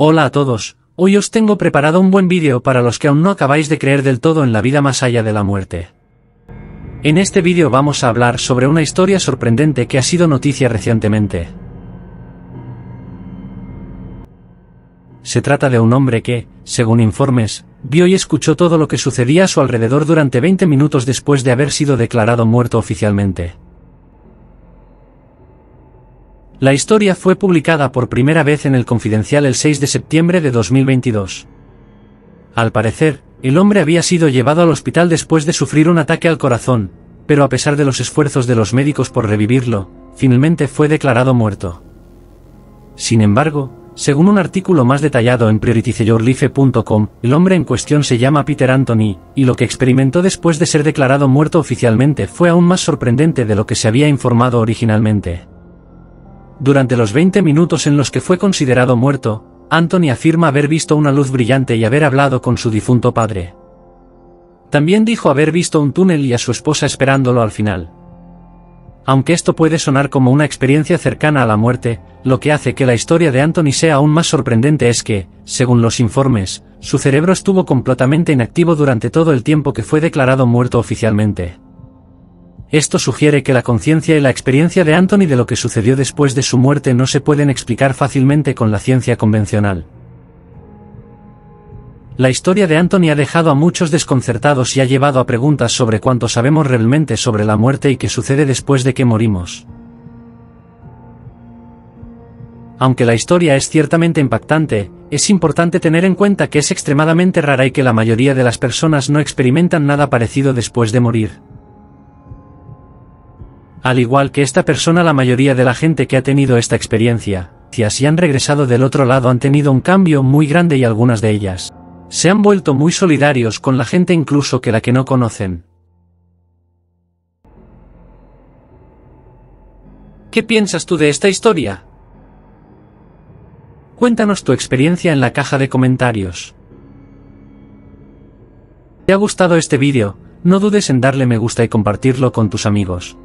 Hola a todos, hoy os tengo preparado un buen vídeo para los que aún no acabáis de creer del todo en la vida más allá de la muerte. En este vídeo vamos a hablar sobre una historia sorprendente que ha sido noticia recientemente. Se trata de un hombre que, según informes, vio y escuchó todo lo que sucedía a su alrededor durante 20 minutos después de haber sido declarado muerto oficialmente. La historia fue publicada por primera vez en el Confidencial el 6 de septiembre de 2022. Al parecer, el hombre había sido llevado al hospital después de sufrir un ataque al corazón, pero a pesar de los esfuerzos de los médicos por revivirlo, finalmente fue declarado muerto. Sin embargo, según un artículo más detallado en priorityyourlife.com, el hombre en cuestión se llama Peter Anthony, y lo que experimentó después de ser declarado muerto oficialmente fue aún más sorprendente de lo que se había informado originalmente. Durante los 20 minutos en los que fue considerado muerto, Anthony afirma haber visto una luz brillante y haber hablado con su difunto padre. También dijo haber visto un túnel y a su esposa esperándolo al final. Aunque esto puede sonar como una experiencia cercana a la muerte, lo que hace que la historia de Anthony sea aún más sorprendente es que, según los informes, su cerebro estuvo completamente inactivo durante todo el tiempo que fue declarado muerto oficialmente. Esto sugiere que la conciencia y la experiencia de Anthony de lo que sucedió después de su muerte no se pueden explicar fácilmente con la ciencia convencional. La historia de Anthony ha dejado a muchos desconcertados y ha llevado a preguntas sobre cuánto sabemos realmente sobre la muerte y qué sucede después de que morimos. Aunque la historia es ciertamente impactante, es importante tener en cuenta que es extremadamente rara y que la mayoría de las personas no experimentan nada parecido después de morir. Al igual que esta persona la mayoría de la gente que ha tenido esta experiencia, si han regresado del otro lado han tenido un cambio muy grande y algunas de ellas se han vuelto muy solidarios con la gente incluso que la que no conocen. ¿Qué piensas tú de esta historia? Cuéntanos tu experiencia en la caja de comentarios. ¿Te ha gustado este vídeo? No dudes en darle me gusta y compartirlo con tus amigos.